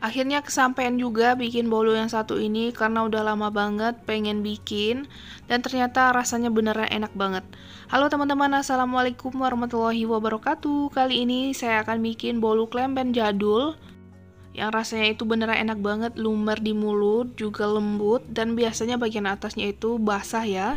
Akhirnya kesampaian juga bikin bolu yang satu ini karena udah lama banget pengen bikin dan ternyata rasanya beneran enak banget. Halo teman-teman, Assalamualaikum warahmatullahi wabarakatuh. Kali ini saya akan bikin bolu klemben jadul yang rasanya itu beneran enak banget, lumer di mulut, juga lembut dan biasanya bagian atasnya itu basah ya.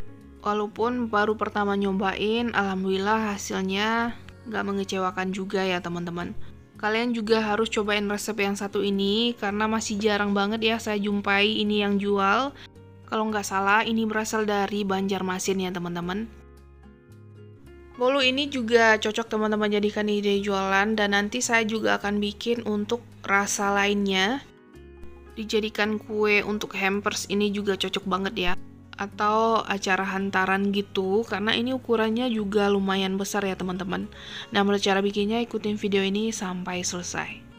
Walaupun baru pertama nyobain, alhamdulillah hasilnya nggak mengecewakan juga ya teman-teman. Kalian juga harus cobain resep yang satu ini karena masih jarang banget ya saya jumpai ini yang jual. Kalau nggak salah ini berasal dari Banjarmasin ya teman-teman. Bolu ini juga cocok teman-teman jadikan ide jualan dan nanti saya juga akan bikin untuk rasa lainnya. Dijadikan kue untuk hampers ini juga cocok banget ya atau acara hantaran gitu karena ini ukurannya juga lumayan besar ya teman-teman. Nah, menurut cara bikinnya ikutin video ini sampai selesai.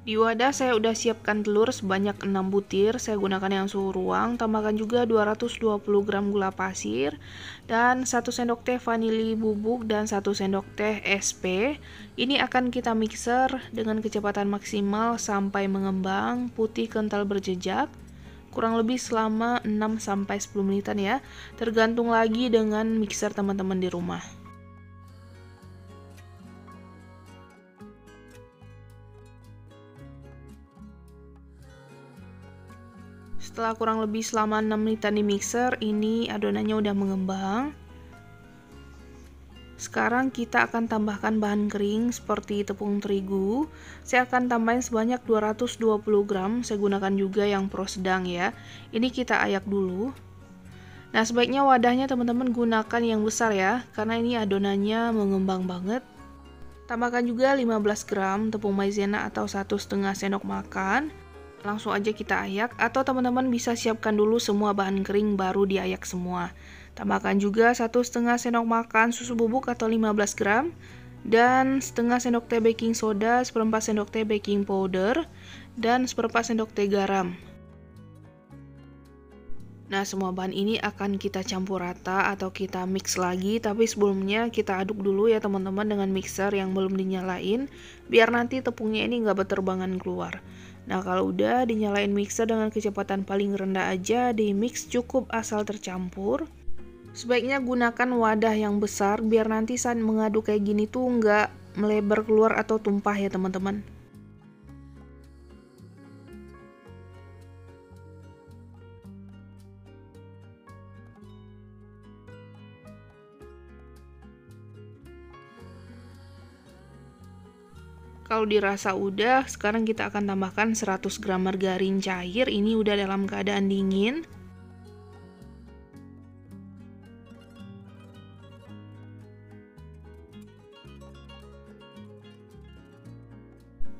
Di wadah saya udah siapkan telur sebanyak 6 butir, saya gunakan yang suhu ruang, tambahkan juga 220 gram gula pasir, dan 1 sendok teh vanili bubuk dan 1 sendok teh SP. Ini akan kita mixer dengan kecepatan maksimal sampai mengembang, putih kental berjejak, kurang lebih selama 6-10 menitan ya, tergantung lagi dengan mixer teman-teman di rumah. Setelah kurang lebih selama 6 menitan di mixer, ini adonannya udah mengembang. Sekarang kita akan tambahkan bahan kering seperti tepung terigu. Saya akan tambahin sebanyak 220 gram, saya gunakan juga yang pro sedang ya. Ini kita ayak dulu. Nah, sebaiknya wadahnya teman-teman gunakan yang besar ya, karena ini adonannya mengembang banget. Tambahkan juga 15 gram tepung maizena atau 1,5 sendok makan langsung aja kita ayak atau teman-teman bisa siapkan dulu semua bahan kering baru diayak semua. Tambahkan juga satu setengah sendok makan susu bubuk atau 15 gram dan setengah sendok teh baking soda, seperempat sendok teh baking powder, dan seperempat sendok teh garam. Nah, semua bahan ini akan kita campur rata atau kita mix lagi, tapi sebelumnya kita aduk dulu ya teman-teman dengan mixer yang belum dinyalain, biar nanti tepungnya ini nggak berterbangan keluar. Nah, kalau udah dinyalain mixer dengan kecepatan paling rendah aja, di mix cukup asal tercampur. Sebaiknya gunakan wadah yang besar biar nanti saat mengaduk kayak gini tuh nggak melebar keluar atau tumpah ya teman-teman. Kalau dirasa udah, sekarang kita akan tambahkan 100 gram margarin cair. Ini udah dalam keadaan dingin.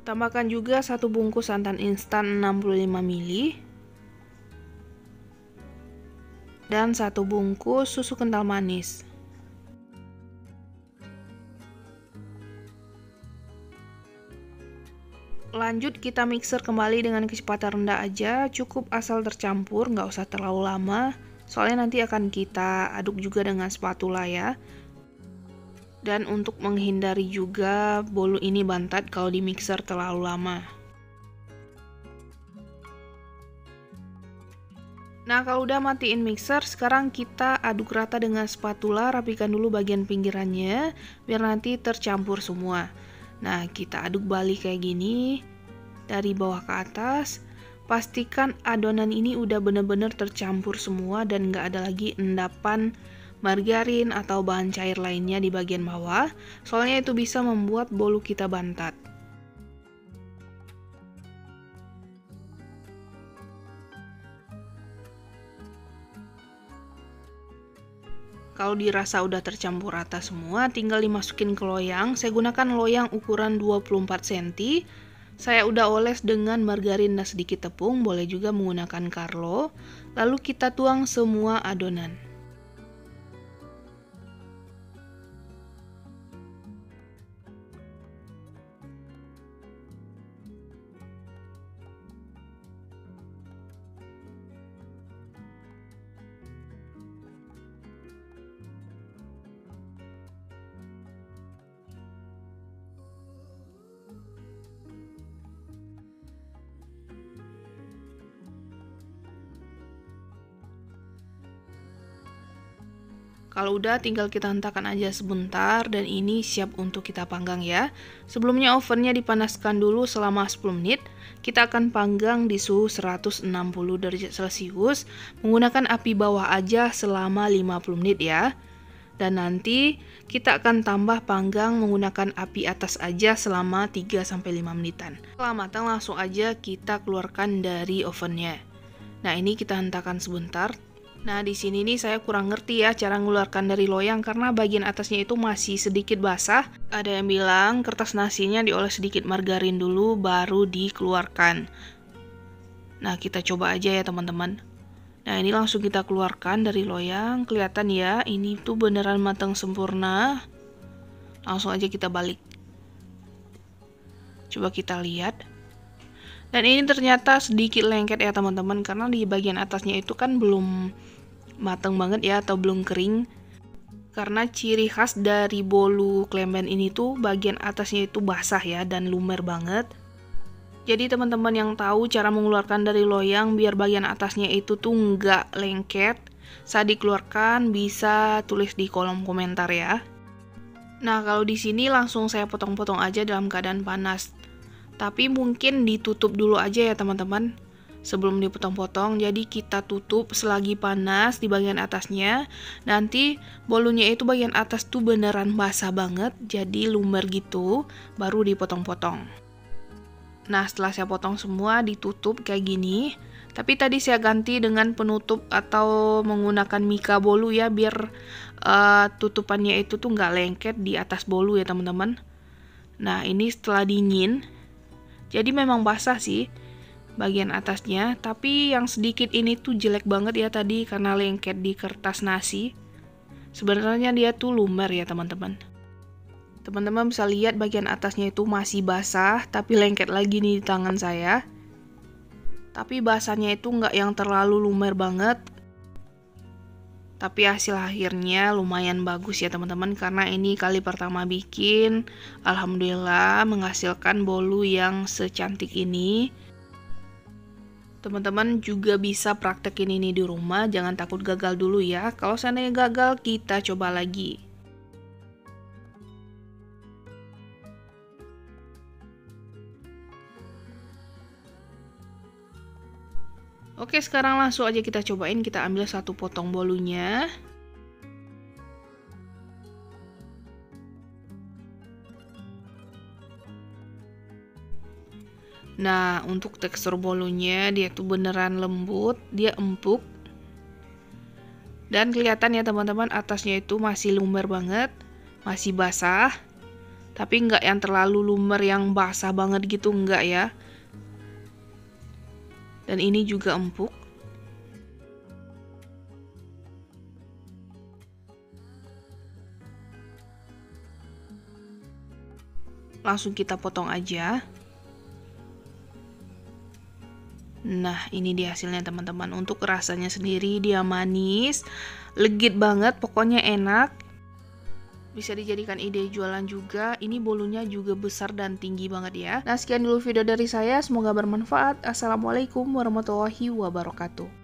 Tambahkan juga satu bungkus santan instan 65 ml dan satu bungkus susu kental manis. Lanjut kita mixer kembali dengan kecepatan rendah aja, cukup asal tercampur, nggak usah terlalu lama. Soalnya nanti akan kita aduk juga dengan spatula ya. Dan untuk menghindari juga bolu ini bantat kalau di mixer terlalu lama. Nah kalau udah matiin mixer, sekarang kita aduk rata dengan spatula, rapikan dulu bagian pinggirannya, biar nanti tercampur semua. Nah, kita aduk balik kayak gini dari bawah ke atas. Pastikan adonan ini udah bener-bener tercampur semua dan nggak ada lagi endapan margarin atau bahan cair lainnya di bagian bawah. Soalnya itu bisa membuat bolu kita bantat. Kalau dirasa udah tercampur rata semua, tinggal dimasukin ke loyang. Saya gunakan loyang ukuran 24 cm. Saya udah oles dengan margarin dan sedikit tepung, boleh juga menggunakan Carlo. Lalu kita tuang semua adonan. Kalau udah tinggal kita hentakan aja sebentar dan ini siap untuk kita panggang ya. Sebelumnya ovennya dipanaskan dulu selama 10 menit. Kita akan panggang di suhu 160 derajat celcius menggunakan api bawah aja selama 50 menit ya. Dan nanti kita akan tambah panggang menggunakan api atas aja selama 3-5 menitan. Setelah matang langsung aja kita keluarkan dari ovennya. Nah ini kita hentakan sebentar Nah, di sini nih saya kurang ngerti ya cara mengeluarkan dari loyang karena bagian atasnya itu masih sedikit basah. Ada yang bilang kertas nasinya dioles sedikit margarin dulu baru dikeluarkan. Nah, kita coba aja ya teman-teman. Nah, ini langsung kita keluarkan dari loyang. Kelihatan ya, ini tuh beneran matang sempurna. Langsung aja kita balik. Coba kita lihat. Dan ini ternyata sedikit lengket ya teman-teman karena di bagian atasnya itu kan belum matang banget ya atau belum kering. Karena ciri khas dari bolu klemben ini tuh bagian atasnya itu basah ya dan lumer banget. Jadi teman-teman yang tahu cara mengeluarkan dari loyang biar bagian atasnya itu tuh nggak lengket, saat dikeluarkan bisa tulis di kolom komentar ya. Nah kalau di sini langsung saya potong-potong aja dalam keadaan panas. Tapi mungkin ditutup dulu aja ya teman-teman sebelum dipotong-potong. Jadi kita tutup selagi panas di bagian atasnya. Nanti bolunya itu bagian atas tuh beneran basah banget, jadi lumer gitu, baru dipotong-potong. Nah setelah saya potong semua ditutup kayak gini. Tapi tadi saya ganti dengan penutup atau menggunakan mika bolu ya biar uh, tutupannya itu tuh nggak lengket di atas bolu ya teman-teman. Nah ini setelah dingin jadi memang basah sih bagian atasnya, tapi yang sedikit ini tuh jelek banget ya tadi karena lengket di kertas nasi. Sebenarnya dia tuh lumer ya teman-teman. Teman-teman bisa lihat bagian atasnya itu masih basah, tapi lengket lagi nih di tangan saya. Tapi basahnya itu nggak yang terlalu lumer banget, tapi hasil akhirnya lumayan bagus ya teman-teman karena ini kali pertama bikin. Alhamdulillah menghasilkan bolu yang secantik ini. Teman-teman juga bisa praktekin ini di rumah jangan takut gagal dulu ya. Kalau seandainya gagal kita coba lagi Oke, sekarang langsung aja kita cobain. Kita ambil satu potong bolunya. Nah, untuk tekstur bolunya dia tuh beneran lembut, dia empuk. Dan kelihatan ya teman-teman atasnya itu masih lumer banget, masih basah. Tapi nggak yang terlalu lumer yang basah banget gitu, nggak ya dan ini juga empuk. Langsung kita potong aja. Nah, ini dia hasilnya teman-teman. Untuk rasanya sendiri dia manis, legit banget, pokoknya enak bisa dijadikan ide jualan juga. Ini bolunya juga besar dan tinggi banget ya. Nah, sekian dulu video dari saya. Semoga bermanfaat. Assalamualaikum warahmatullahi wabarakatuh.